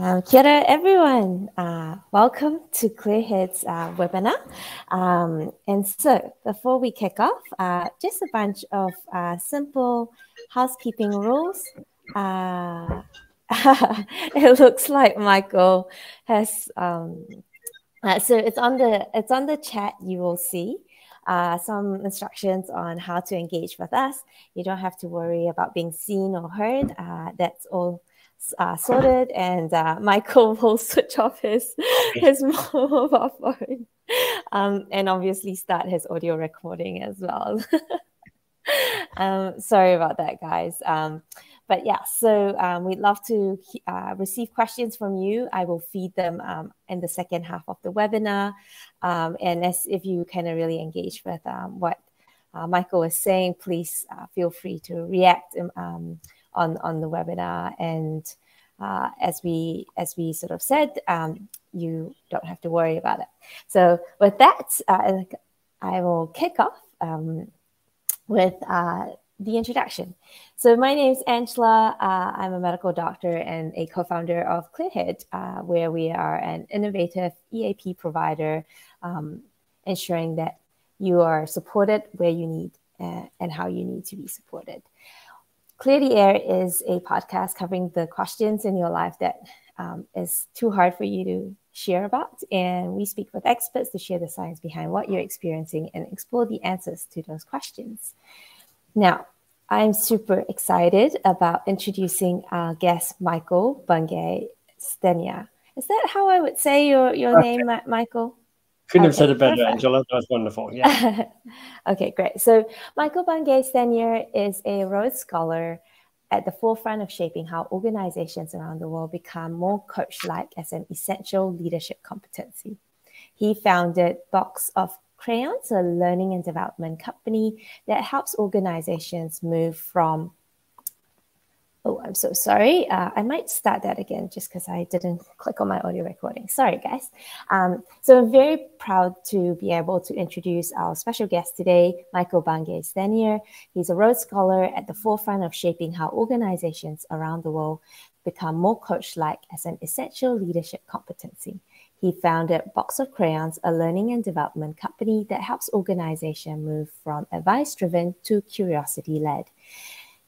Um, kia everyone. Uh, welcome to Clearhead's uh, webinar. Um, and so, before we kick off, uh, just a bunch of uh, simple housekeeping rules. Uh, it looks like Michael has. Um, uh, so it's on the it's on the chat. You will see. some instructions on how to engage with us. You don't have to worry about being seen or heard. that's all uh, sorted, and uh, Michael will switch off his his mobile phone, um, and obviously start his audio recording as well. um, sorry about that, guys. Um, but yeah, so um, we'd love to uh, receive questions from you. I will feed them um, in the second half of the webinar, um, and as if you kind of really engage with what uh, Michael was saying, please uh, feel free to react on on the webinar. And uh, as we as we sort of said um, you don't have to worry about it. So with that uh, i will kick off um, with uh, the introduction. So my name is angela. Uh, i'm a medical doctor and a co-founder of clearhead uh, where we are an innovative eap provider um, ensuring that you are supported where you need uh, and how you need to be supported Clear the Air is a podcast covering the questions in your life that um, is too hard for you to share about. And we speak with experts to share the science behind what you're experiencing and explore the answers to those questions. Now, I'm super excited about introducing our guest, Michael Bungay Stanier. Is that how I would say your, your okay. name, Michael? Couldn't okay, have said it better, perfect. Angela. That was wonderful. Yeah. okay, great. So Michael Bungay Stanier is a Rhodes Scholar at the forefront of shaping how organizations around the world become more coach-like as an essential leadership competency. He founded Box of Crayons, a learning and development company that helps organizations move from Oh, I'm so sorry. Uh, I might start that again just because I didn't click on my audio recording. Sorry, guys. Um, so I'm very proud to be able to introduce our special guest today, Michael Bungay Stanier. He's a Rhodes Scholar at the forefront of shaping how organizations around the world become more coach-like as an essential leadership competency. He founded Box of Crayons, a learning and development company that helps organizations move from advice-driven to curiosity-led.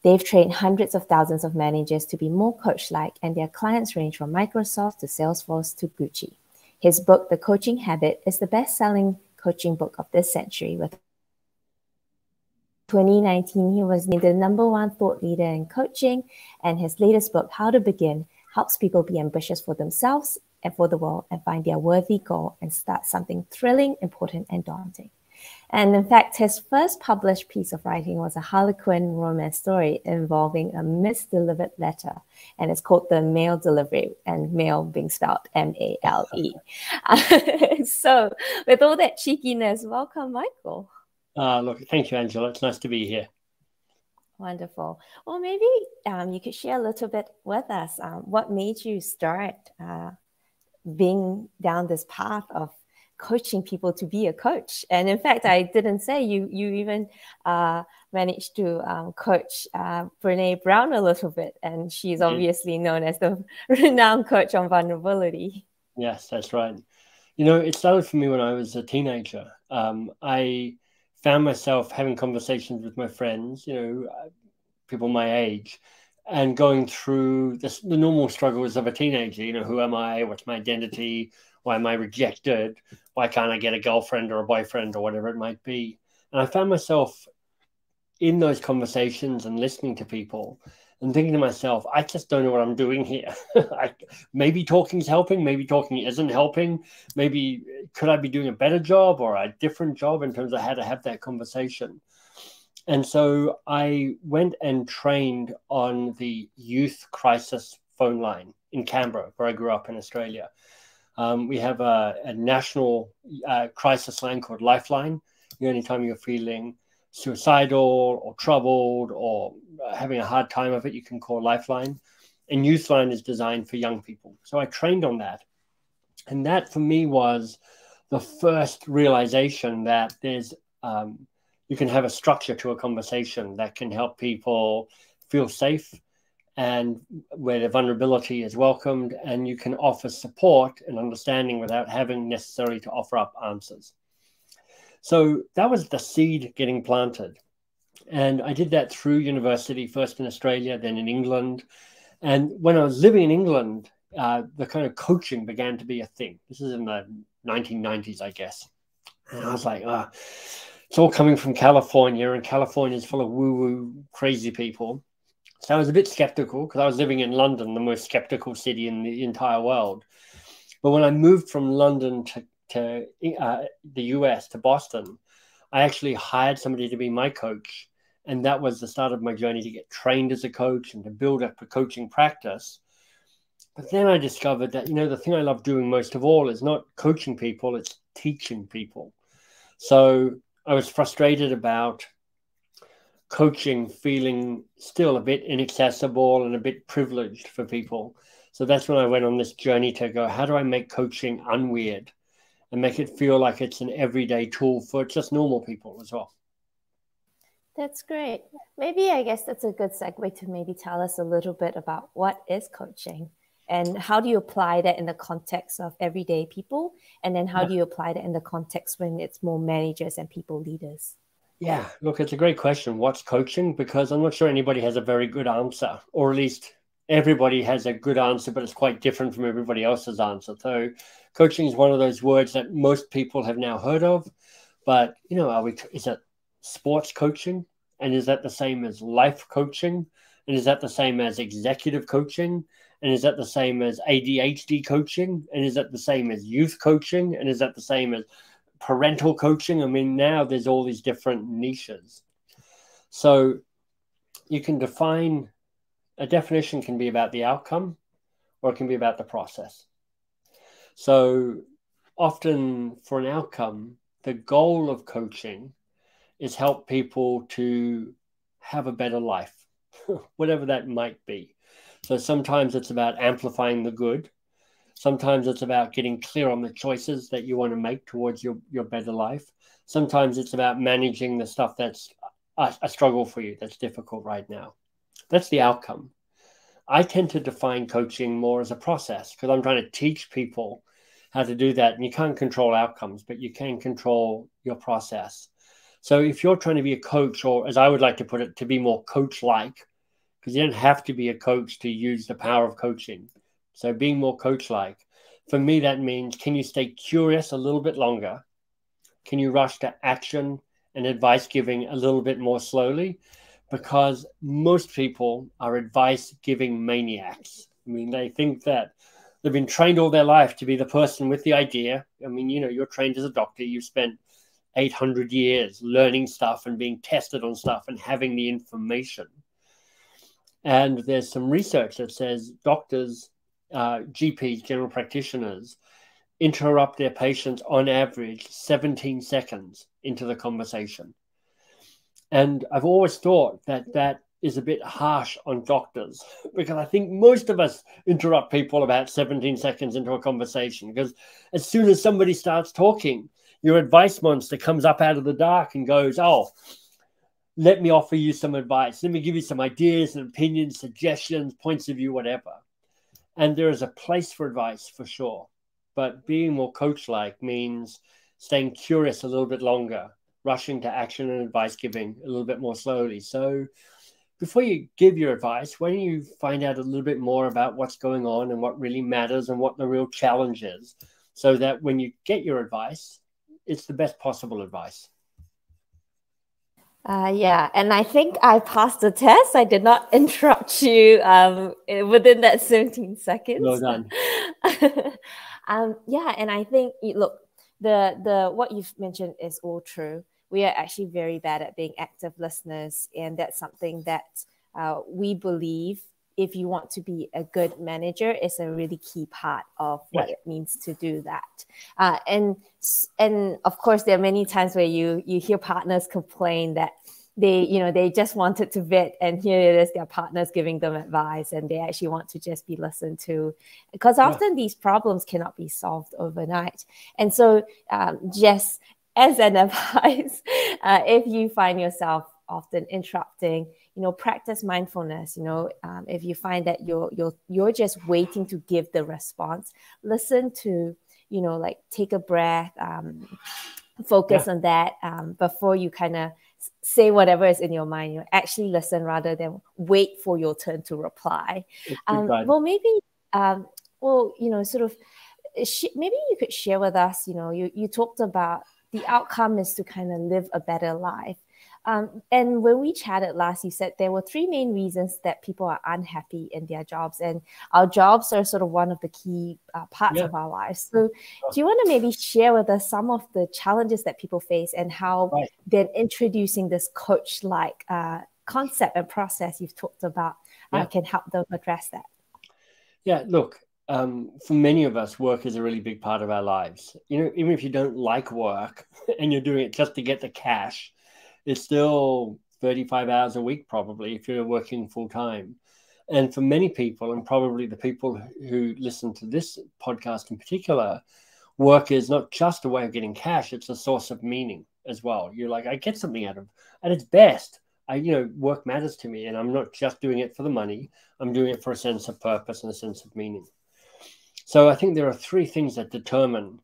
They've trained hundreds of thousands of managers to be more coach like, and their clients range from Microsoft to Salesforce to Gucci. His book, The Coaching Habit, is the best selling coaching book of this century. With 2019, he was named the number one thought leader in coaching, and his latest book, How to Begin, helps people be ambitious for themselves and for the world and find their worthy goal and start something thrilling, important, and daunting. And in fact, his first published piece of writing was a Harlequin romance story involving a misdelivered letter. And it's called The Male Delivery, and mail being spelled M A L E. so, with all that cheekiness, welcome, Michael. Uh, look, thank you, Angela. It's nice to be here. Wonderful. Well, maybe um, you could share a little bit with us. Um, what made you start uh, being down this path of coaching people to be a coach. And in fact, I didn't say you you even uh, managed to um, coach uh, Brene Brown a little bit, and she's mm-hmm. obviously known as the renowned coach on vulnerability. Yes, that's right. You know, it started for me when I was a teenager. Um, I found myself having conversations with my friends, you know, uh, people my age, and going through this, the normal struggles of a teenager. You know, who am I? What's my identity? Why am I rejected? Why can't I get a girlfriend or a boyfriend or whatever it might be? And I found myself in those conversations and listening to people and thinking to myself, I just don't know what I'm doing here. I, maybe talking is helping, maybe talking isn't helping. Maybe could I be doing a better job or a different job in terms of how to have that conversation? And so I went and trained on the youth crisis phone line in Canberra, where I grew up in Australia. Um, we have a, a national uh, crisis line called Lifeline. You know, anytime you're feeling suicidal or troubled or having a hard time of it, you can call Lifeline. And Youthline is designed for young people. So I trained on that. And that for me was the first realization that there's um, you can have a structure to a conversation that can help people feel safe and where the vulnerability is welcomed, and you can offer support and understanding without having necessarily to offer up answers. So that was the seed getting planted. And I did that through university, first in Australia, then in England. And when I was living in England, uh, the kind of coaching began to be a thing. This is in the 1990s, I guess. And I was like, oh, it's all coming from California, and California is full of woo woo crazy people. So I was a bit skeptical because I was living in London, the most skeptical city in the entire world. But when I moved from London to, to uh, the US, to Boston, I actually hired somebody to be my coach. And that was the start of my journey to get trained as a coach and to build up a coaching practice. But then I discovered that, you know, the thing I love doing most of all is not coaching people, it's teaching people. So I was frustrated about coaching feeling still a bit inaccessible and a bit privileged for people. So that's when I went on this journey to go, how do I make coaching unweird and make it feel like it's an everyday tool for just normal people as well? That's great. Maybe I guess that's a good segue to maybe tell us a little bit about what is coaching and how do you apply that in the context of everyday people and then how yeah. do you apply that in the context when it's more managers and people leaders yeah, look, it's a great question. What's coaching? Because I'm not sure anybody has a very good answer, or at least everybody has a good answer, but it's quite different from everybody else's answer. So, coaching is one of those words that most people have now heard of. But you know, are we? Is it sports coaching? And is that the same as life coaching? And is that the same as executive coaching? And is that the same as ADHD coaching? And is that the same as youth coaching? And is that the same as parental coaching. I mean, now there's all these different niches. So you can define a definition can be about the outcome or it can be about the process. So often for an outcome, the goal of coaching is help people to have a better life, whatever that might be. So sometimes it's about amplifying the good, Sometimes it's about getting clear on the choices that you want to make towards your, your better life. Sometimes it's about managing the stuff that's a, a struggle for you, that's difficult right now. That's the outcome. I tend to define coaching more as a process because I'm trying to teach people how to do that. And you can't control outcomes, but you can control your process. So if you're trying to be a coach, or as I would like to put it, to be more coach like, because you don't have to be a coach to use the power of coaching. So being more coach like. For me, that means can you stay curious a little bit longer? Can you rush to action and advice giving a little bit more slowly? Because most people are advice giving maniacs. I mean, they think that they've been trained all their life to be the person with the idea. I mean, you know, you're trained as a doctor, you've spent 800 years learning stuff and being tested on stuff and having the information. And there's some research that says doctors uh, GPs, general practitioners, interrupt their patients on average 17 seconds into the conversation. And I've always thought that that is a bit harsh on doctors because I think most of us interrupt people about 17 seconds into a conversation because as soon as somebody starts talking, your advice monster comes up out of the dark and goes, Oh, let me offer you some advice. Let me give you some ideas and opinions, suggestions, points of view, whatever. And there is a place for advice for sure. But being more coach like means staying curious a little bit longer, rushing to action and advice giving a little bit more slowly. So before you give your advice, why don't you find out a little bit more about what's going on and what really matters and what the real challenge is so that when you get your advice, it's the best possible advice. Uh, yeah, and I think I passed the test. I did not interrupt you um, within that 17 seconds. Well done. um, yeah, and I think look, the the what you've mentioned is all true. We are actually very bad at being active listeners, and that's something that uh, we believe if you want to be a good manager is a really key part of what yeah. it means to do that uh, and and of course there are many times where you you hear partners complain that they you know they just wanted to vet and here it is their partners giving them advice and they actually want to just be listened to because often yeah. these problems cannot be solved overnight and so um, just as an advice uh, if you find yourself often interrupting, you know, practice mindfulness. You know, um, if you find that you're you're you're just waiting to give the response, listen to, you know, like take a breath, um, focus yeah. on that um, before you kind of say whatever is in your mind. You know, actually listen rather than wait for your turn to reply. Um, well, maybe, um, well, you know, sort of, maybe you could share with us. You know, you you talked about the outcome is to kind of live a better life. Um, and when we chatted last, you said there were three main reasons that people are unhappy in their jobs, and our jobs are sort of one of the key uh, parts yeah. of our lives. So, do you want to maybe share with us some of the challenges that people face and how right. then introducing this coach-like uh, concept and process you've talked about uh, yeah. can help them address that? Yeah, look, um, for many of us, work is a really big part of our lives. You know, even if you don't like work and you're doing it just to get the cash, it's still 35 hours a week, probably, if you're working full time. And for many people, and probably the people who listen to this podcast in particular, work is not just a way of getting cash, it's a source of meaning as well. You're like, I get something out of at its best. I, you know, work matters to me, and I'm not just doing it for the money. I'm doing it for a sense of purpose and a sense of meaning. So I think there are three things that determine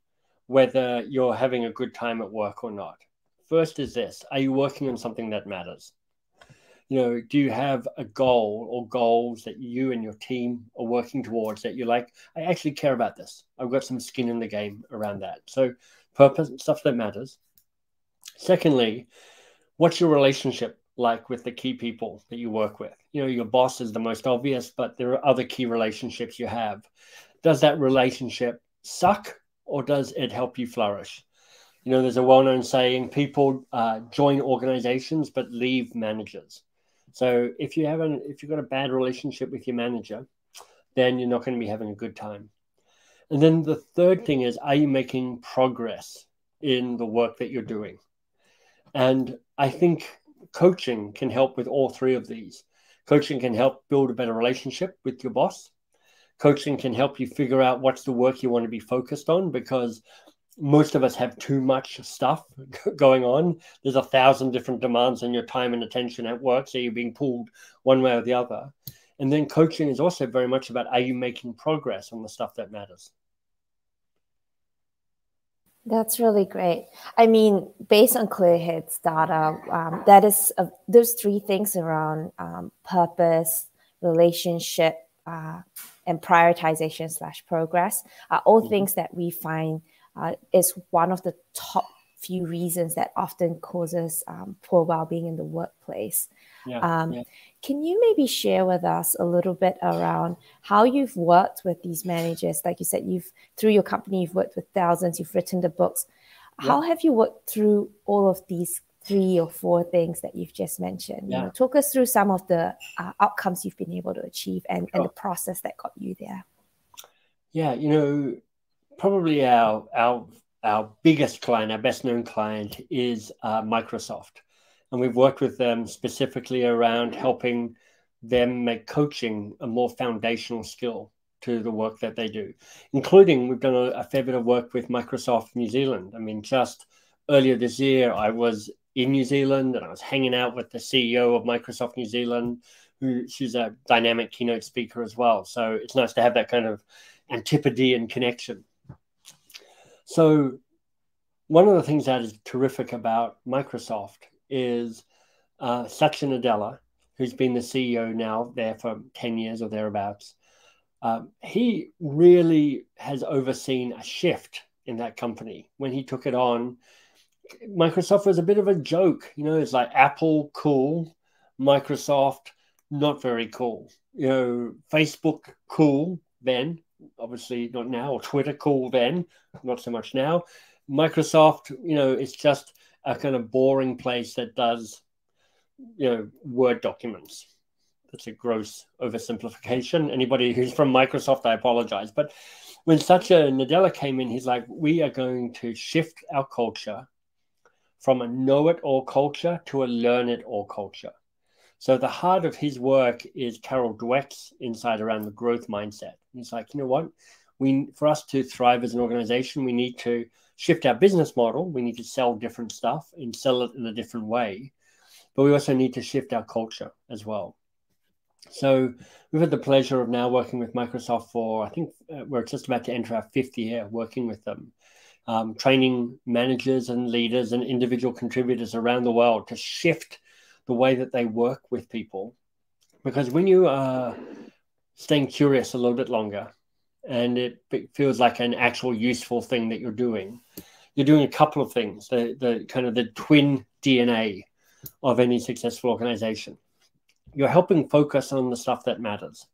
whether you're having a good time at work or not. First is this Are you working on something that matters? You know, do you have a goal or goals that you and your team are working towards that you're like, I actually care about this? I've got some skin in the game around that. So, purpose, stuff that matters. Secondly, what's your relationship like with the key people that you work with? You know, your boss is the most obvious, but there are other key relationships you have. Does that relationship suck or does it help you flourish? You know, there's a well known saying people uh, join organizations but leave managers. So if you haven't, if you've got a bad relationship with your manager, then you're not going to be having a good time. And then the third thing is, are you making progress in the work that you're doing? And I think coaching can help with all three of these. Coaching can help build a better relationship with your boss. Coaching can help you figure out what's the work you want to be focused on because most of us have too much stuff going on. There's a thousand different demands on your time and attention at work, so you're being pulled one way or the other. And then coaching is also very much about are you making progress on the stuff that matters? That's really great. I mean, based on Clearhead's data, um, that is uh, those three things around um, purpose, relationship, uh, and prioritization slash progress are all mm-hmm. things that we find uh, is one of the top few reasons that often causes um, poor well-being in the workplace. Yeah, um, yeah. Can you maybe share with us a little bit around how you've worked with these managers? Like you said, you've through your company, you've worked with thousands, you've written the books. Yeah. How have you worked through all of these three or four things that you've just mentioned? You know, talk us through some of the uh, outcomes you've been able to achieve and, sure. and the process that got you there. Yeah, you know, probably our our our biggest client, our best known client, is uh, Microsoft, and we've worked with them specifically around helping them make coaching a more foundational skill to the work that they do, including we've done a, a fair bit of work with Microsoft New Zealand. I mean, just earlier this year, I was in New Zealand and I was hanging out with the CEO of Microsoft New Zealand, who she's a dynamic keynote speaker as well. So it's nice to have that kind of antipodean connection. So, one of the things that is terrific about Microsoft is uh, Satya Nadella, who's been the CEO now there for 10 years or thereabouts. Um, he really has overseen a shift in that company. When he took it on, Microsoft was a bit of a joke. You know, it's like Apple, cool, Microsoft, not very cool. You know, Facebook, cool then, obviously not now, or Twitter cool then, not so much now. Microsoft, you know, it's just a kind of boring place that does, you know, Word documents. That's a gross oversimplification. Anybody who's from Microsoft, I apologize. But when Satya Nadella came in, he's like, we are going to shift our culture from a know it all culture to a learn it all culture. So the heart of his work is Carol Dweck's insight around the growth mindset. He's like, you know what? We for us to thrive as an organization, we need to shift our business model. We need to sell different stuff and sell it in a different way. but we also need to shift our culture as well. So we've had the pleasure of now working with Microsoft for, I think uh, we're just about to enter our fifth year working with them, um, training managers and leaders and individual contributors around the world to shift the way that they work with people. Because when you are staying curious a little bit longer and it feels like an actual useful thing that you're doing, you're doing a couple of things, the, the kind of the twin DNA of any successful organization you're helping focus on the stuff that matters.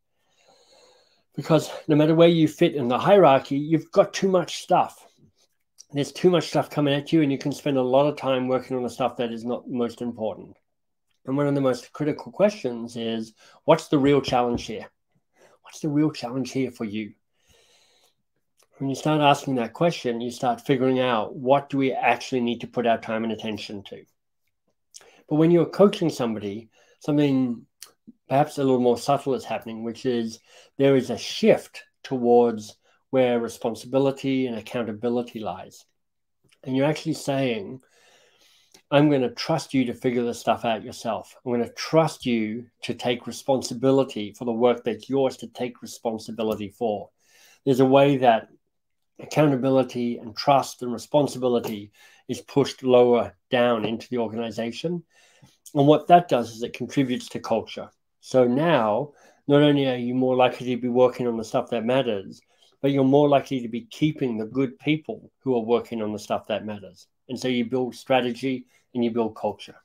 Because no matter where you fit in the hierarchy, you've got too much stuff. There's too much stuff coming at you, and you can spend a lot of time working on the stuff that is not most important. And one of the most critical questions is what's the real challenge here? What's the real challenge here for you? When you start asking that question, you start figuring out what do we actually need to put our time and attention to. But when you're coaching somebody, something perhaps a little more subtle is happening, which is there is a shift towards where responsibility and accountability lies. And you're actually saying, I'm going to trust you to figure this stuff out yourself. I'm going to trust you to take responsibility for the work that's yours to take responsibility for. There's a way that accountability and trust and responsibility is pushed lower down into the organization. And what that does is it contributes to culture. So now, not only are you more likely to be working on the stuff that matters, but you're more likely to be keeping the good people who are working on the stuff that matters. And so you build strategy and you build culture.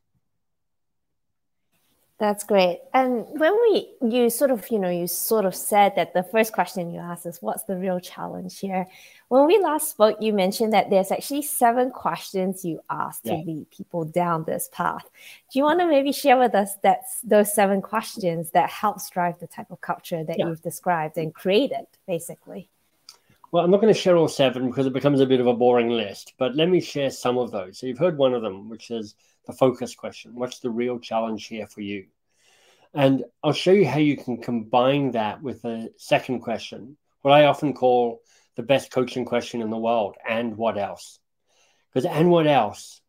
That's great. And when we, you sort of, you know, you sort of said that the first question you asked is what's the real challenge here? When we last spoke, you mentioned that there's actually seven questions you asked yeah. to lead people down this path. Do you want to maybe share with us that those seven questions that helps drive the type of culture that yeah. you've described and created, basically? Well, I'm not going to share all seven because it becomes a bit of a boring list, but let me share some of those. So you've heard one of them, which is the focus question. What's the real challenge here for you? And I'll show you how you can combine that with the second question, what I often call the best coaching question in the world and what else? Because and what else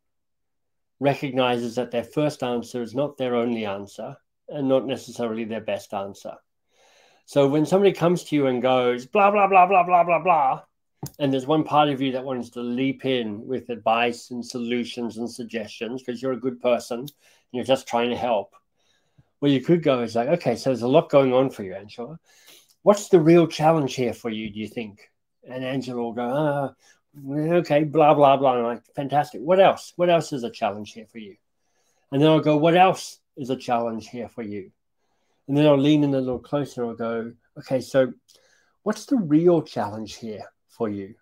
recognizes that their first answer is not their only answer and not necessarily their best answer. So when somebody comes to you and goes, blah, blah, blah, blah, blah, blah, blah, and there's one part of you that wants to leap in with advice and solutions and suggestions because you're a good person and you're just trying to help. Well, you could go is like, okay, so there's a lot going on for you, Angela. What's the real challenge here for you, do you think? And Angela will go, ah, okay, blah, blah, blah. I'm like, fantastic. What else? What else is a challenge here for you? And then I'll go, what else is a challenge here for you? And then I'll lean in a little closer. I'll go, okay, so what's the real challenge here for you?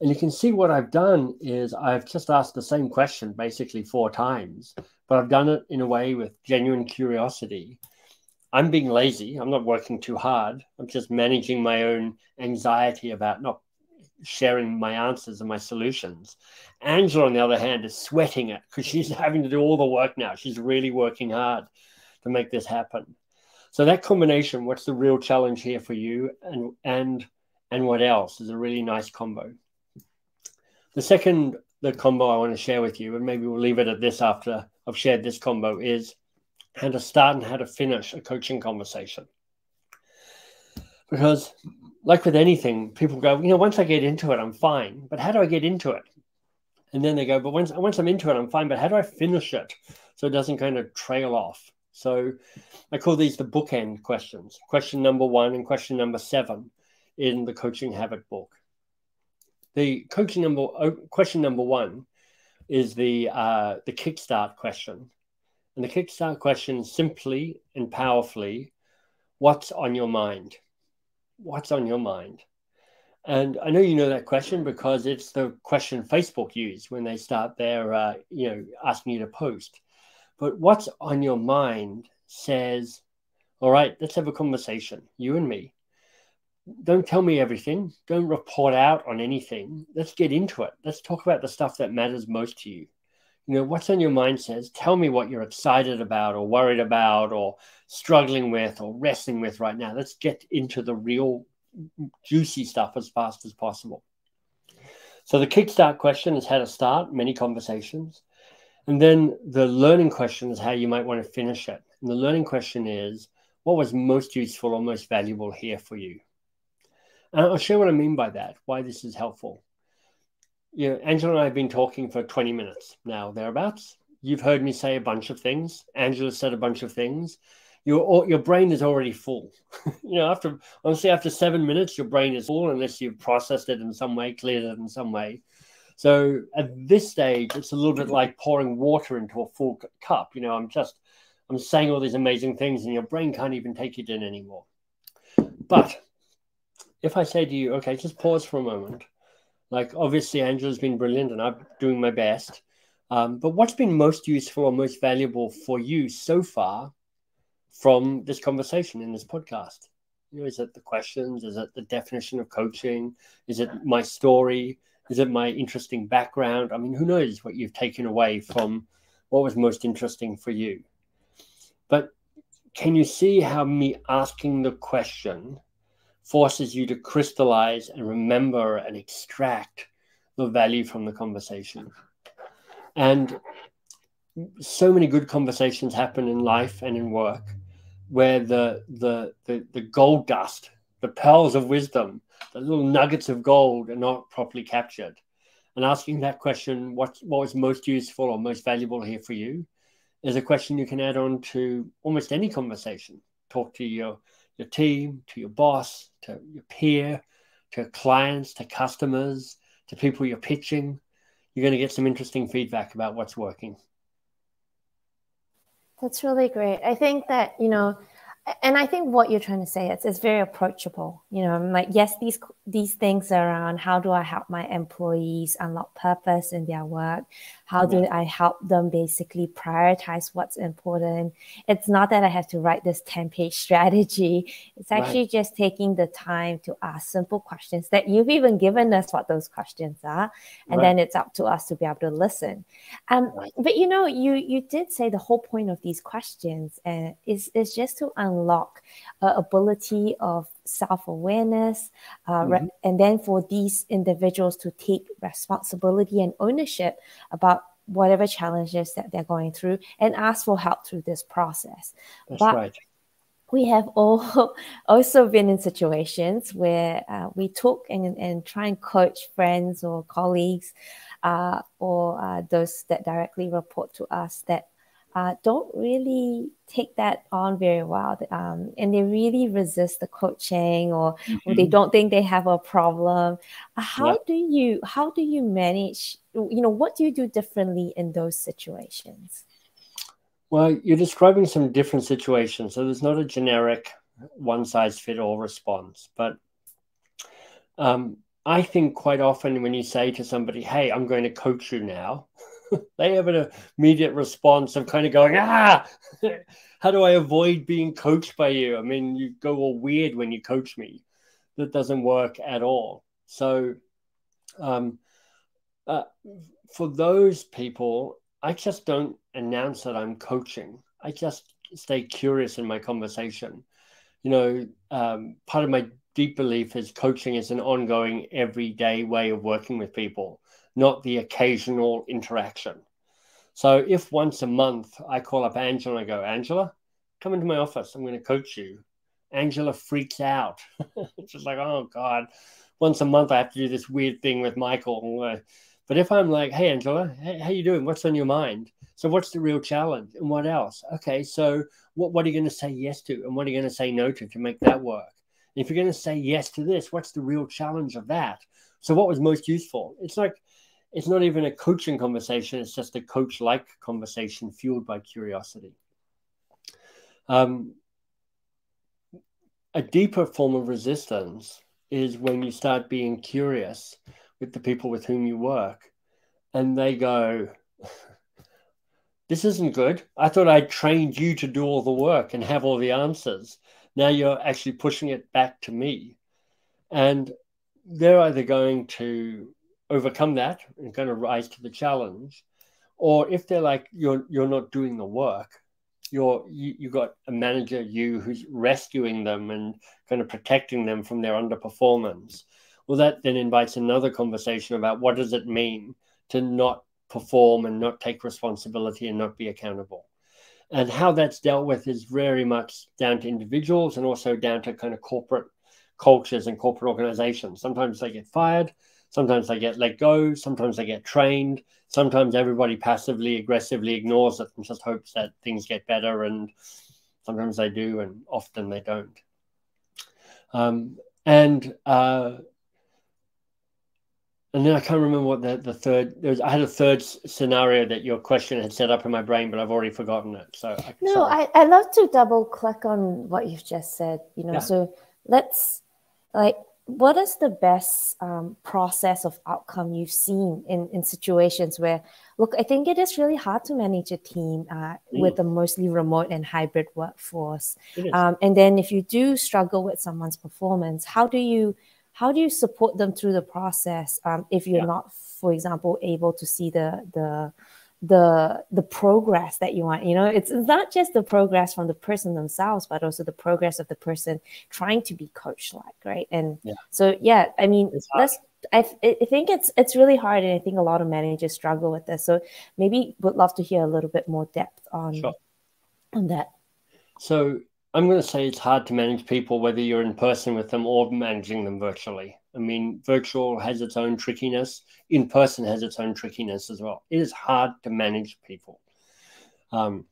And you can see what I've done is I've just asked the same question basically four times, but I've done it in a way with genuine curiosity. I'm being lazy. I'm not working too hard. I'm just managing my own anxiety about not sharing my answers and my solutions. Angela, on the other hand, is sweating it because she's having to do all the work now. She's really working hard to make this happen. So that combination, what's the real challenge here for you and and and what else is a really nice combo. The second the combo I want to share with you, and maybe we'll leave it at this after I've shared this combo, is how to start and how to finish a coaching conversation. Because, like with anything, people go, you know, once I get into it, I'm fine. But how do I get into it? And then they go, but once once I'm into it, I'm fine. But how do I finish it so it doesn't kind of trail off? So I call these the bookend questions. Question number one and question number seven in the Coaching Habit book the coaching number oh, question number one is the uh, the kickstart question, and the kickstart question simply and powerfully, what's on your mind? What's on your mind? And I know you know that question because it's the question Facebook use when they start their, uh, you know, asking you to post. But what's on your mind says, all right, let's have a conversation, you and me don't tell me everything. Don't report out on anything. Let's get into it. Let's talk about the stuff that matters most to you. You know, what's on your mind says, tell me what you're excited about or worried about or struggling with or wrestling with right now. Let's get into the real juicy stuff as fast as possible. So the kickstart question is how to start many conversations. And then the learning question is how you might want to finish it. And the learning question is what was most useful or most valuable here for you? And I'll share what I mean by that, why this is helpful. You know, Angela and I have been talking for 20 minutes now, thereabouts. You've heard me say a bunch of things. Angela said a bunch of things. Your, your brain is already full. you know, after honestly, after seven minutes, your brain is full unless you've processed it in some way, cleared it in some way. So at this stage, it's a little bit like pouring water into a full cup. You know, I'm just I'm saying all these amazing things, and your brain can't even take it in anymore. But if I say to you, okay, just pause for a moment. Like obviously, Angela's been brilliant, and I'm doing my best. Um, but what's been most useful or most valuable for you so far from this conversation in this podcast? You know, is it the questions? Is it the definition of coaching? Is it my story? Is it my interesting background? I mean, who knows what you've taken away from what was most interesting for you? But can you see how me asking the question forces you to crystallize and remember and extract the value from the conversation? And so many good conversations happen in life and in work where the the the, the gold dust, the pearls of wisdom, the little nuggets of gold are not properly captured. And asking that question, what what was most useful or most valuable here for you, is a question you can add on to almost any conversation. Talk to your your team, to your boss, to your peer, to clients, to customers, to people you're pitching you're going to get some interesting feedback about what's working. That's really great. I think that, you know, and I think what you're trying to say is it's very approachable. You know, I'm like, yes, these these things around how do I help my employees unlock purpose in their work? How do I help them basically prioritize what's important? It's not that I have to write this 10 page strategy. It's actually right. just taking the time to ask simple questions that you've even given us what those questions are. And right. then it's up to us to be able to listen. Um, right. But you know, you, you did say the whole point of these questions uh, is, is just to unlock uh, ability of self-awareness uh, mm-hmm. and then for these individuals to take responsibility and ownership about whatever challenges that they're going through and ask for help through this process That's but right. we have all also been in situations where uh, we talk and, and try and coach friends or colleagues uh, or uh, those that directly report to us that uh, don't really take that on very well um, and they really resist the coaching or, mm-hmm. or, they don't think they have a problem. Uh, how do you how do you manage you know what do you do differently in those situations? Well you're describing some different situations so there's not a generic one size fit all response but um, i think quite often when you say to somebody hey i'm going to coach you now they have an immediate response of kind of going, ah, how do I avoid being coached by you? I mean, you go all weird when you coach me. That doesn't work at all. So, um, uh, for those people, I just don't announce that I'm coaching. I just stay curious in my conversation. You know, um, part of my deep belief is coaching is an ongoing, everyday way of working with people not the occasional interaction. So if once a month I call up Angela and I go, Angela, come into my office. I'm going to coach you. Angela freaks out. She's like, oh God, once a month I have to do this weird thing with Michael. Uh, but if I'm like, hey, Angela, how are you doing? What's on your mind? So what's the real challenge? And what else? Okay, so what, what are you going to say yes to? And what are you going to say no to to make that work? If you're going to say yes to this, what's the real challenge of that? So what was most useful? It's like it's not even a coaching conversation, it's just a coach like conversation fueled by curiosity. Um, a deeper form of resistance is when you start being curious with the people with whom you work and they go, This isn't good. I thought I trained you to do all the work and have all the answers. Now you're actually pushing it back to me. And they're either going to overcome that and kind of rise to the challenge or if they're like you're you're not doing the work you're you, you got a manager you who's rescuing them and kind of protecting them from their underperformance well that then invites another conversation about what does it mean to not perform and not take responsibility and not be accountable. And how that's dealt with is very much down to individuals and also down to kind of corporate cultures and corporate organizations. Sometimes they get fired, sometimes they get let go, sometimes they get trained, sometimes everybody passively, aggressively ignores it and just hopes that things get better. And sometimes they do, and often they don't. Um, and uh, and then I can't remember what the, the third. There was, I had a third scenario that your question had set up in my brain, but I've already forgotten it. So I, no, I, I love to double click on what you've just said. You know, yeah. so let's like what is the best um, process of outcome you've seen in, in situations where look i think it is really hard to manage a team uh, mm. with a mostly remote and hybrid workforce um, and then if you do struggle with someone's performance how do you how do you support them through the process um, if you're yeah. not for example able to see the the the the progress that you want you know it's, not just the progress from the person themselves but also the progress of the person trying to be coach like right and yeah. so yeah i mean let's I, I think it's it's really hard and i think a lot of managers struggle with this so maybe would love to hear a little bit more depth on sure. on that so I'm going to say it's hard to manage people whether you're in person with them or managing them virtually. I mean, virtual has its own trickiness, in person has its own trickiness as well. It is hard to manage people um,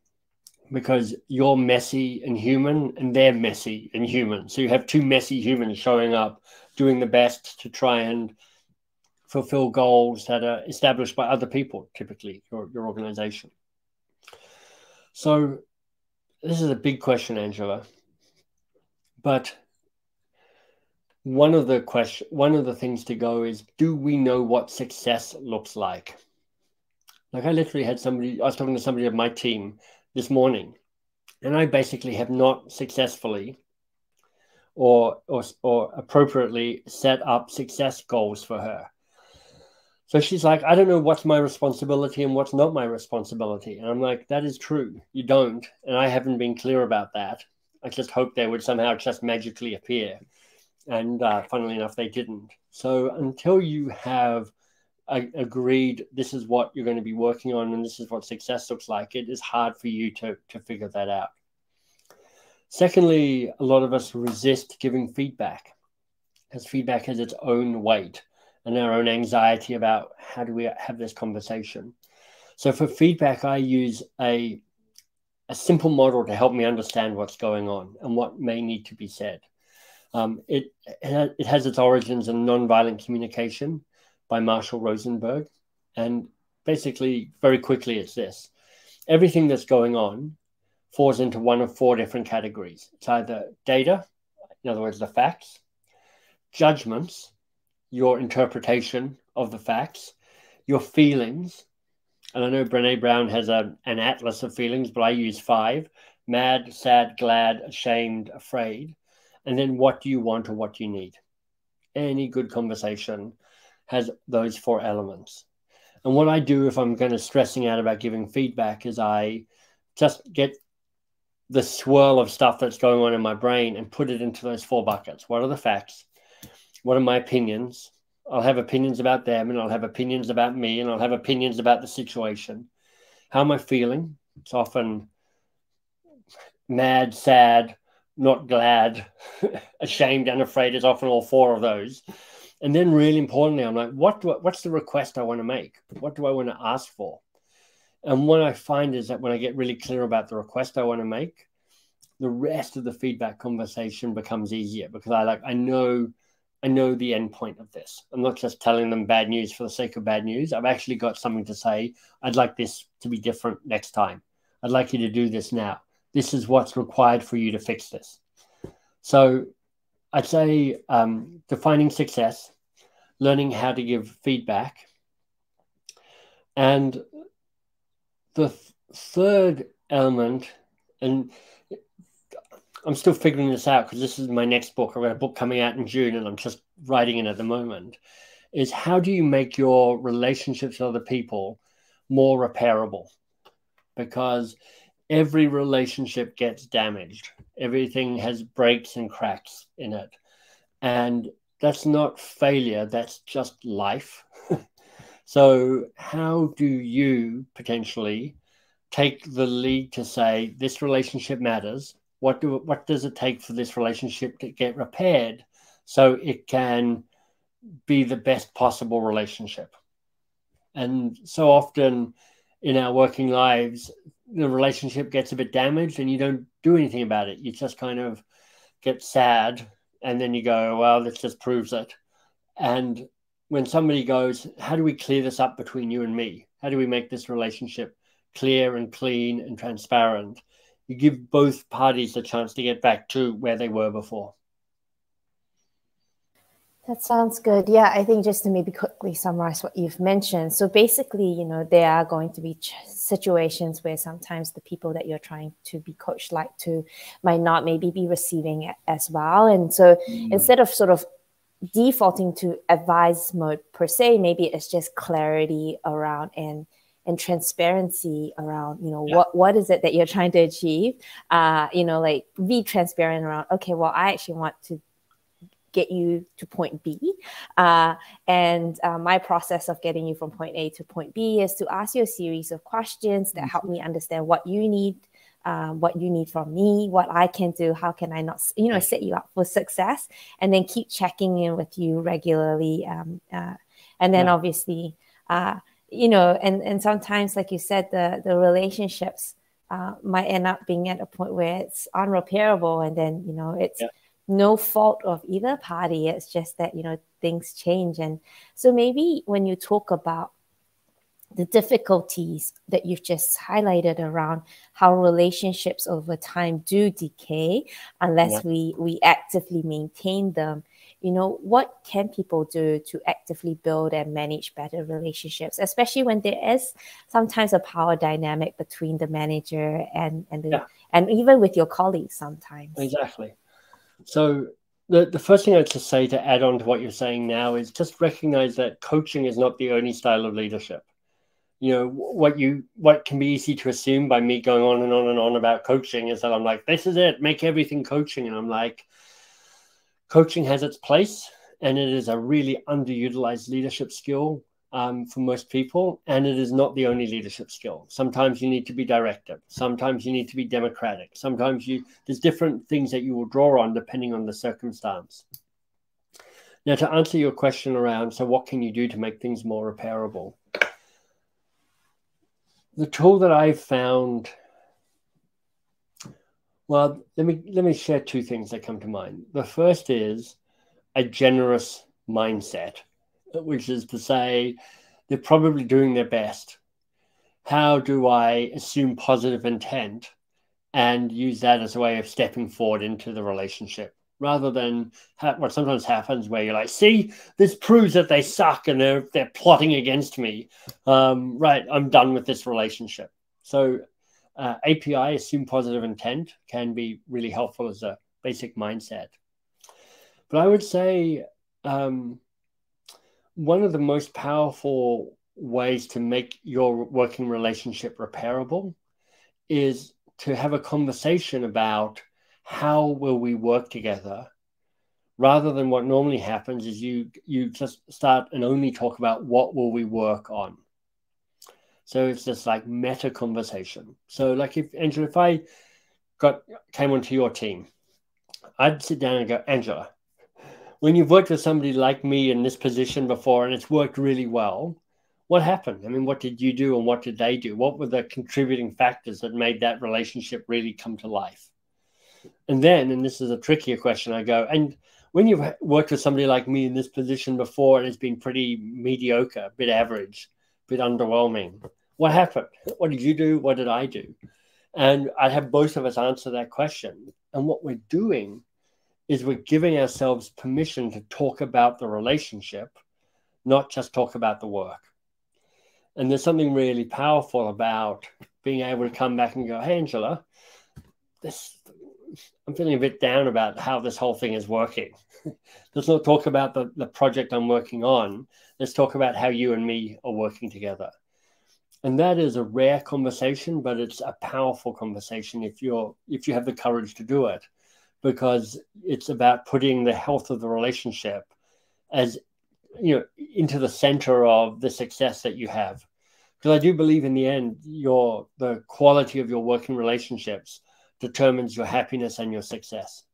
because you're messy and human, and they're messy and human. So you have two messy humans showing up, doing the best to try and fulfill goals that are established by other people, typically your, your organization. So this is a big question, Angela. But one of the question, one of the things to go is, do we know what success looks like? Like I literally had somebody, I was talking to somebody of my team this morning, and I basically have not successfully or or, or appropriately set up success goals for her. So she's like, I don't know what's my responsibility and what's not my responsibility. And I'm like, that is true. You don't. And I haven't been clear about that. I just hope they would somehow just magically appear. And uh, funnily enough, they didn't. So until you have uh, agreed this is what you're going to be working on and this is what success looks like, it is hard for you to, to figure that out. Secondly, a lot of us resist giving feedback, as feedback has its own weight and our own anxiety about how do we have this conversation. So for feedback, I use a a simple model to help me understand what's going on and what may need to be said. Um, it, it has its origins in nonviolent communication by Marshall Rosenberg. And basically, very quickly, it's this everything that's going on falls into one of four different categories it's either data, in other words, the facts, judgments, your interpretation of the facts, your feelings. And I know Brene Brown has a, an atlas of feelings, but I use five mad, sad, glad, ashamed, afraid. And then what do you want or what you need? Any good conversation has those four elements. And what I do if I'm kind of stressing out about giving feedback is I just get the swirl of stuff that's going on in my brain and put it into those four buckets. What are the facts? what are my opinions? I'll have opinions about them and I'll have opinions about me and I'll have opinions about the situation. How am I feeling? It's often mad, sad, not glad, ashamed, and afraid is often all four of those. And then, really importantly, I'm like, what do I, what's the request I want to make? What do I want to ask for? And what I find is that when I get really clear about the request I want to make, the rest of the feedback conversation becomes easier because I like I know I know the end point of this. I'm not just telling them bad news for the sake of bad news. I've actually got something to say. I'd like this to be different next time. I'd like you to do this now. This is what's required for you to fix this. So I'd say um, defining success, learning how to give feedback. And the th- third element, and I'm still figuring this out because this is my next book. I've got a book coming out in June and I'm just writing it at the moment. Is how do you make your relationships with other people more repairable? Because every relationship gets damaged, everything has breaks and cracks in it. And that's not failure, that's just life. So, how do you potentially take the lead to say this relationship matters? What do what does it take for this relationship to get repaired so it can be the best possible relationship? And so often in our working lives, the relationship gets a bit damaged and you don't do anything about it. You just kind of get sad and then you go, well, this just proves it. And when somebody goes, how do we clear this up between you and me? How do we make this relationship clear and clean and transparent? You give both parties a chance to get back to where they were before. That sounds good. Yeah, I think just to maybe quickly summarize what you've mentioned. So basically, you know, there are going to be situations where sometimes the people that you're trying to be coached like to might not maybe be receiving it as well. And so mm. instead of sort of defaulting to advice mode per se, maybe it's just clarity around and and transparency around you know yeah. what what is it that you're trying to achieve uh you know like be transparent around okay well i actually want to get you to point B. Uh, and uh, my process of getting you from point A to point B is to ask you a series of questions that help me understand what you need. Um, what you need from me, what I can do, how can I not, you know, set you up for success, and then keep checking in with you regularly. Um, uh, and then yeah. obviously, uh, you know, and and sometimes, like you said, the the relationships uh, might end up being at a point where it's unrepairable, and then you know it's yeah no fault of either party. It's just that, you know, things change. And so maybe when you talk about the difficulties that you've just highlighted around how relationships over time do decay unless yeah. we we actively maintain them you know what can people do to actively build and manage better relationships especially when there is sometimes a power dynamic between the manager and and the, yeah. and even with your colleagues sometimes exactly so the, the first thing I'd just say to add on to what you're saying now is just recognize that coaching is not the only style of leadership. You know, what you what can be easy to assume by me going on and on and on about coaching is that I'm like, this is it, make everything coaching. And I'm like, coaching has its place and it is a really underutilized leadership skill um, for most people, and it is not the only leadership skill. Sometimes you need to be directive. Sometimes you need to be democratic. Sometimes you there's different things that you will draw on depending on the circumstance. Now, to answer your question around, so what can you do to make things more repairable? The tool that I've found, well, let me let me share two things that come to mind. The first is a generous mindset which is to say they're probably doing their best. How do I assume positive intent and use that as a way of stepping forward into the relationship? Rather than what sometimes happens, where you're like, "See, this proves that they suck and they're they're plotting against me." Um, right, I'm done with this relationship. So, uh, API assume positive intent can be really helpful as a basic mindset. But I would say um, one of the most powerful ways to make your working relationship repairable is to have a conversation about how will we work together rather than what normally happens is you you just start and only talk about what will we work on. So it's just like meta conversation. So like if angela if i got came onto your team i'd sit down and go angela when you've worked with somebody like me in this position before and it's worked really well, what happened? I mean, what did you do and what did they do? What were the contributing factors that made that relationship really come to life? And then, and this is a trickier question, I go, and when you've worked with somebody like me in this position before and it's been pretty mediocre, a bit average, a bit underwhelming, what happened? What did you do? What did I do? And I'd have both of us answer that question. And what we're doing is we're giving ourselves permission to talk about the relationship, not just talk about the work. And there's something really powerful about being able to come back and go, hey, Angela, this, I'm feeling a bit down about how this whole thing is working. Let's not talk about the, the project I'm working on. Let's talk about how you and me are working together. And that is a rare conversation, but it's a powerful conversation if you're if you have the courage to do it because it's about putting the health of the relationship as you know into the center of the success that you have because i do believe in the end your the quality of your working relationships determines your happiness and your success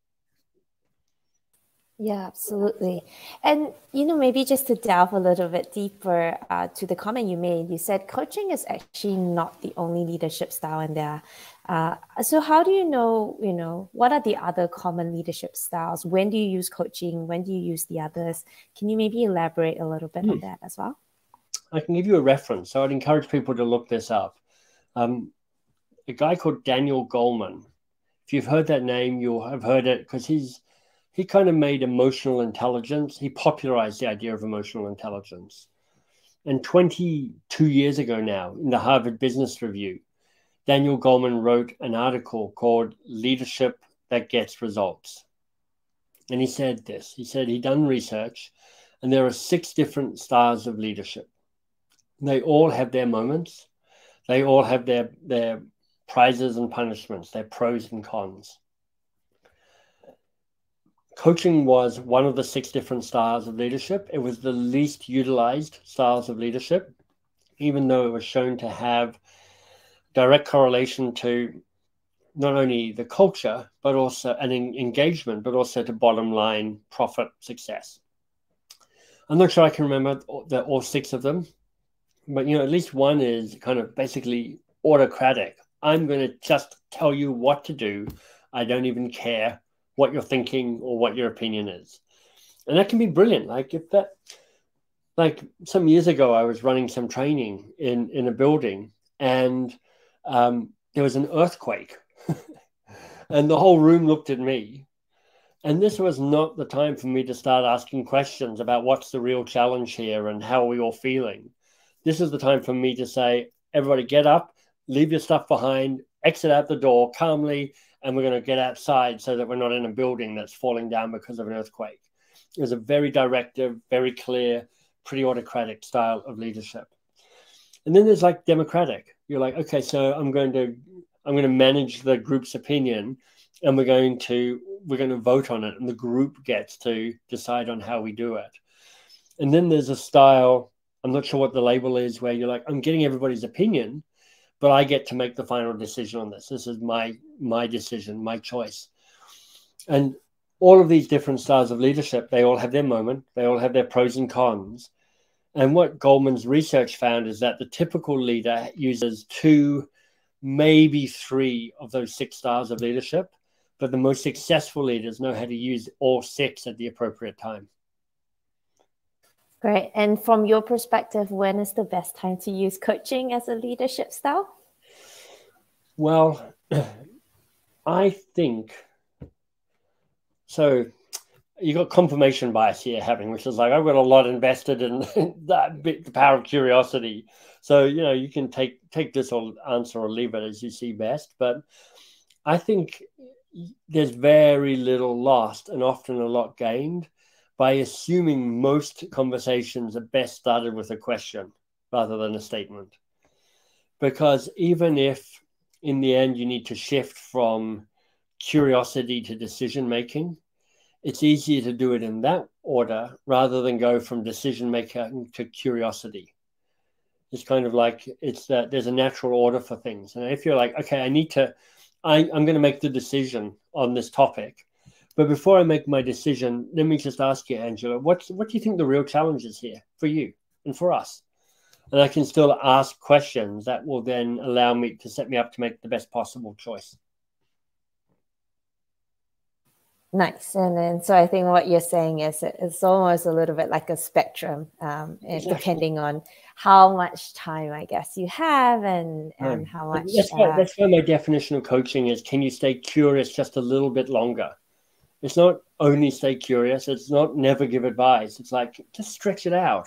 yeah, absolutely. And, you know, maybe just to delve a little bit deeper uh, to the comment you made, you said coaching is actually not the only leadership style in there. Uh, so how do you know, you know, what are the other common leadership styles? When do you use coaching? When do you use the others? Can you maybe elaborate a little bit hmm. on that as well? I can give you a reference. So I'd encourage people to look this up. Um, a guy called Daniel Goleman. If you've heard that name, you'll have heard it because he's he kind of made emotional intelligence, he popularized the idea of emotional intelligence. And 22 years ago now, in the Harvard Business Review, Daniel Goleman wrote an article called Leadership That Gets Results. And he said this he said he'd done research, and there are six different styles of leadership. They all have their moments, they all have their, their prizes and punishments, their pros and cons coaching was one of the six different styles of leadership. It was the least utilized styles of leadership, even though it was shown to have direct correlation to not only the culture, but also an engagement, but also to bottom line profit success. I'm not sure I can remember the, all six of them, but you know, at least one is kind of basically autocratic. I'm going to just tell you what to do. I don't even care what you're thinking or what your opinion is. And that can be brilliant. Like if that like some years ago I was running some training in in a building and um, there was an earthquake and the whole room looked at me and this was not the time for me to start asking questions about what's the real challenge here and how are we all feeling this is the time for me to say everybody get up leave your stuff behind exit out the door calmly and we're going to get outside so that we're not in a building that's falling down because of an earthquake. It was a very directive, very clear, pretty autocratic style of leadership. And then there's like democratic. You're like, okay, so I'm going to I'm going to manage the group's opinion and we're going to we're going to vote on it and the group gets to decide on how we do it. And then there's a style, I'm not sure what the label is, where you're like, I'm getting everybody's opinion, but I get to make the final decision on this. This is my my decision, my choice. And all of these different styles of leadership, they all have their moment, they all have their pros and cons. And what Goleman's research found is that the typical leader uses two, maybe three of those six styles of leadership, but the most successful leaders know how to use all six at the appropriate time. Great. And from your perspective, when is the best time to use coaching as a leadership style? Well, I think so. You got confirmation bias here, having which is like I've got a lot invested in that bit, the power of curiosity. So you know you can take take this or answer or leave it as you see best. But I think there's very little lost and often a lot gained by assuming most conversations are best started with a question rather than a statement. Because even if in the end you need to shift from curiosity to decision making, it's easier to do it in that order rather than go from decision making to curiosity. It's kind of like it's that there's a natural order for things. And if you're like, okay, I need to, I, I'm going to make the decision on this topic but before I make my decision, let me just ask you, Angela, what what do you think the real challenge is here for you and for us? And I can still ask questions that will then allow me to set me up to make the best possible choice. Nice. And then, so I think what you're saying is it's almost a little bit like a spectrum, um, exactly. depending on how much time, I guess, you have and, and how much. That's why, uh, that's why my definition of coaching is can you stay curious just a little bit longer? It's not only stay curious. It's not never give advice. It's like just stretch it out.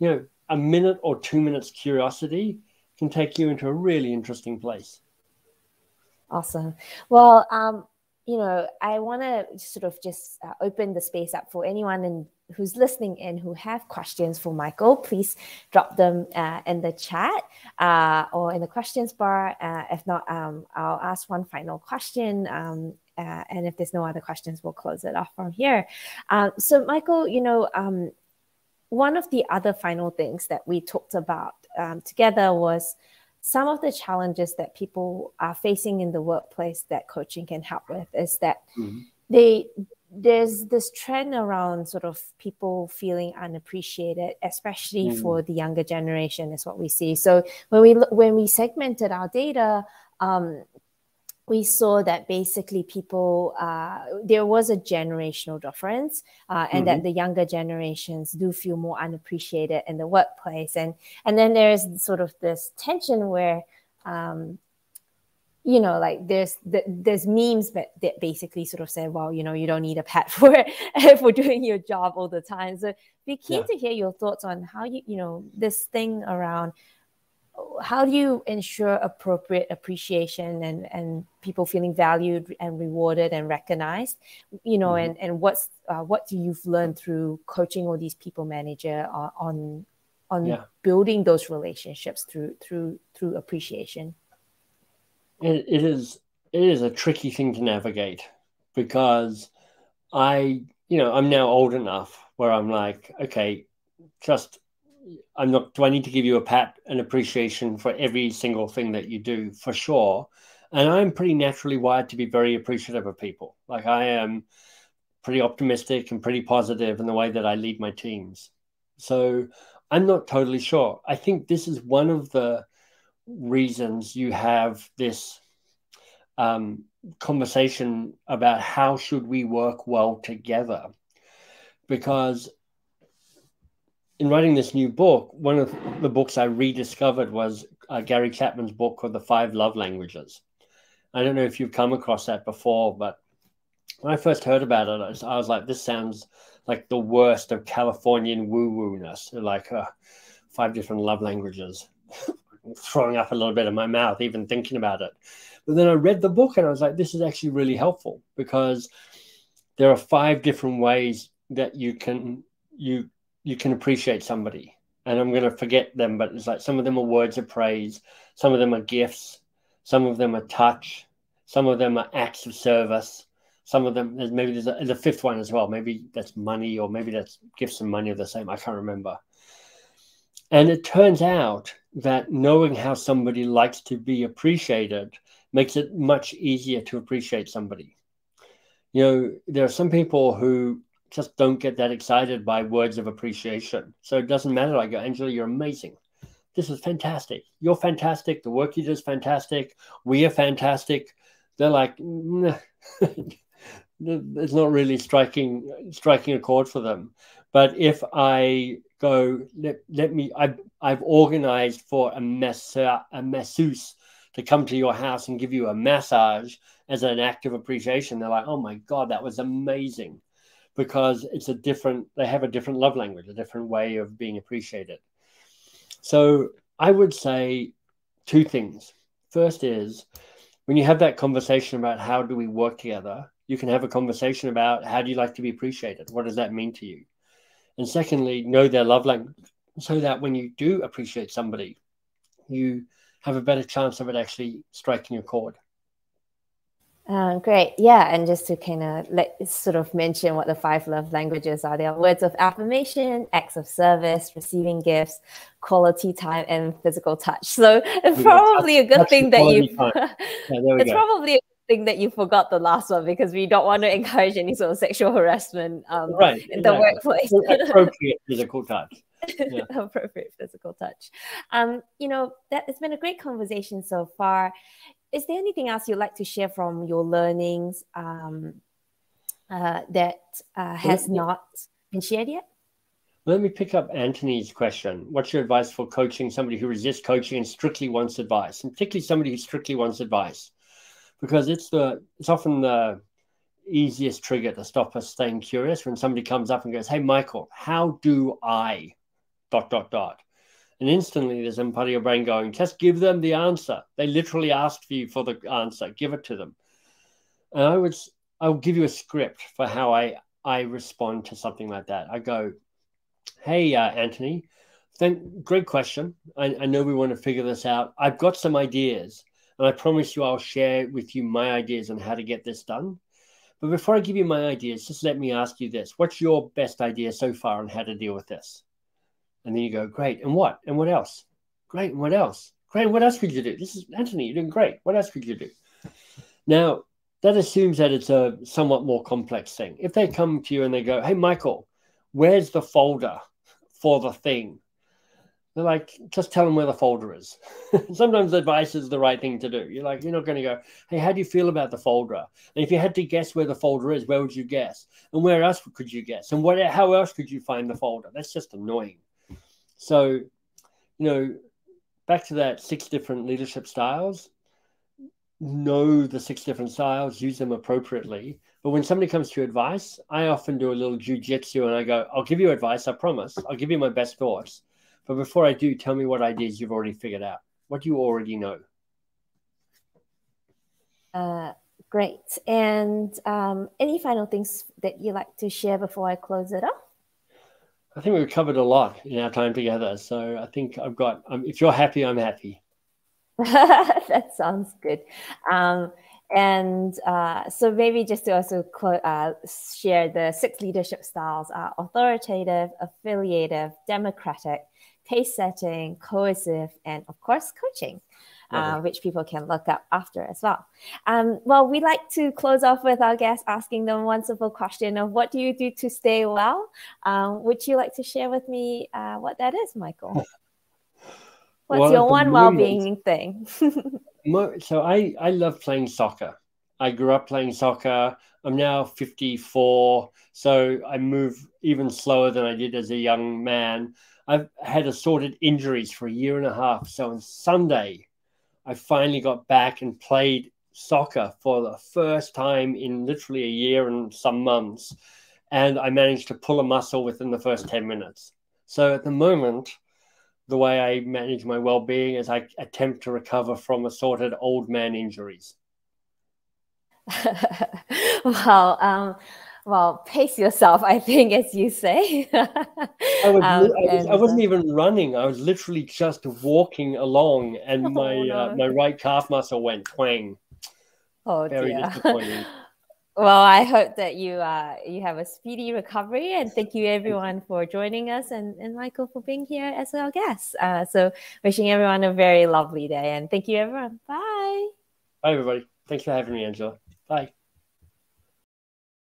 You know, a minute or two minutes curiosity can take you into a really interesting place. Awesome. Well, um, you know, I want to sort of just uh, open the space up for anyone in, who's listening in who have questions for Michael. Please drop them uh, in the chat uh, or in the questions bar. Uh, if not, um, I'll ask one final question um, uh, and if there's no other questions, we'll close it off from here. Um, so, Michael, you know, um, one of the other final things that we talked about um, together was some of the challenges that people are facing in the workplace that coaching can help with is that mm-hmm. they there's this trend around sort of people feeling unappreciated especially mm. for the younger generation is what we see so when we when we segmented our data um, we saw that basically people uh, there was a generational difference uh, and mm-hmm. that the younger generations do feel more unappreciated in the workplace and and then there's sort of this tension where um, you know like there's there's memes that, that basically sort of say well you know you don't need a pet for for doing your job all the time so be keen yeah. to hear your thoughts on how you you know this thing around how do you ensure appropriate appreciation and and people feeling valued and rewarded and recognized you know mm-hmm. and and what's uh, what do you've learned through coaching all these people manager on on, on yeah. building those relationships through through through appreciation it, it is it is a tricky thing to navigate because i you know i'm now old enough where i'm like okay just I'm not. Do I need to give you a pat and appreciation for every single thing that you do? For sure. And I'm pretty naturally wired to be very appreciative of people. Like I am pretty optimistic and pretty positive in the way that I lead my teams. So I'm not totally sure. I think this is one of the reasons you have this um, conversation about how should we work well together because in writing this new book, one of the books I rediscovered was uh, Gary Chapman's book called The Five Love Languages. I don't know if you've come across that before, but when I first heard about it, I was like, this sounds like the worst of Californian woo woo ness, like uh, five different love languages. Throwing up a little bit in my mouth, even thinking about it. But then I read the book and I was like, this is actually really helpful because there are five different ways that you can you you can appreciate somebody. And I'm going to forget them, but it's like some of them are words of praise, some of them are gifts, some of them are touch, some of them are acts of service, some of them there's maybe there's a, there's a fifth one as well. Maybe that's money, or maybe that's gifts and money are the same. I can't remember. And it turns out that knowing how somebody likes to be appreciated makes it much easier to appreciate somebody. You know, there are some people who just don't get that excited by words of appreciation. So it doesn't matter. I go, Angela, you're amazing. This is fantastic. You're fantastic. The work you do is fantastic. We are fantastic. They're like, nah. it's not really striking striking a chord for them. But if I go, let, let me, I've, I've organized for a, massa, a masseuse to come to your house and give you a massage as an act of appreciation. They're like, oh my God, that was amazing because it's a different they have a different love language a different way of being appreciated. So i would say two things. First is when you have that conversation about how do we work together you can have a conversation about how do you like to be appreciated? What does that mean to you? And secondly know their love language so that when you do appreciate somebody you have a better chance of it actually striking a chord uh, great. Yeah. And just to kind of let sort of mention what the five love languages are, they are words of affirmation, acts of service, receiving gifts, quality time, and physical touch. So it's probably a good thing that you yeah, it's go. probably a good thing that you forgot the last one because we don't want to encourage any sort of sexual harassment um, right, in the workplace. Appropriate physical touch. Yeah. appropriate physical touch. Um, you know, that it's been a great conversation so far is there anything else you'd like to share from your learnings um, uh, that uh, has me, not been shared yet? Let me pick up Anthony's question. What's your advice for coaching somebody who resists coaching and strictly wants advice, and particularly somebody who strictly wants advice? Because it's the it's often the easiest trigger to stop us staying curious when somebody comes up and goes, "Hey, Michael, how do I?" dot dot dot and instantly there's some part of your brain going, just give them the answer. They literally asked for you for the answer. Give it to them. And I would, I'll give you a script for how I, I respond to something like that. I go, hey, uh, Anthony, thank, great question. I, I know we want to figure this out. I've got some ideas, and I promise you I'll share with you my ideas on how to get this done. But before I give you my ideas, just let me ask you this. What's your best idea so far on how to deal with this? And then you go, great. And what? And what else? Great. And what else? Great. And what else could you do? This is Anthony, you're doing great. What else could you do? Now, that assumes that it's a somewhat more complex thing. If they come to you and they go, hey, Michael, where's the folder for the thing? They're like, just tell them where the folder is. Sometimes advice is the right thing to do. You're like, you're not going to go, hey, how do you feel about the folder? And if you had to guess where the folder is, where would you guess? And where else could you guess? And what, how else could you find the folder? That's just annoying. So, you know, back to that six different leadership styles, know the six different styles, use them appropriately. But when somebody comes to advice, I often do a little jujitsu and I go, I'll give you advice, I promise. I'll give you my best thoughts but before I do, tell me what ideas you've already figured out. What do you already know? Uh, great. And um, any final things that you like to share before I close it up? I think we've covered a lot in our time together. So I think I've got, um, if you're happy, I'm happy. that sounds good. Um, and uh, so maybe just to also uh, share the six leadership styles are authoritative, affiliative, democratic, pace setting, cohesive, and of course, coaching. Uh, which people can look up after as well. Um, well, we like to close off with our guests asking them one simple question of what do you do to stay well? Um, would you like to share with me uh, what that is, Michael? What's well, your one well-being thing? so I, I love playing soccer. I grew up playing soccer. I'm now 54, so I move even slower than I did as a young man. I've had assorted injuries for a year and a half. So on Sunday, I finally got back and played soccer for the first time in literally a year and some months. And I managed to pull a muscle within the first 10 minutes. So at the moment, the way I manage my well being is I attempt to recover from assorted old man injuries. wow. Um, well, pace yourself, I think, as you say. I, was, um, I, was, wasn't uh, even running. I was literally just walking along, and oh, my no. uh, my right calf muscle went twang. Oh Very dear. disappointing. Well, I hope that you uh, you have a speedy recovery, and thank you everyone for joining us, and, and Michael for being here as our guest. Uh, so, wishing everyone a very lovely day, and thank you everyone. Bye. Bye, everybody. Thanks for having me, Angela. Bye.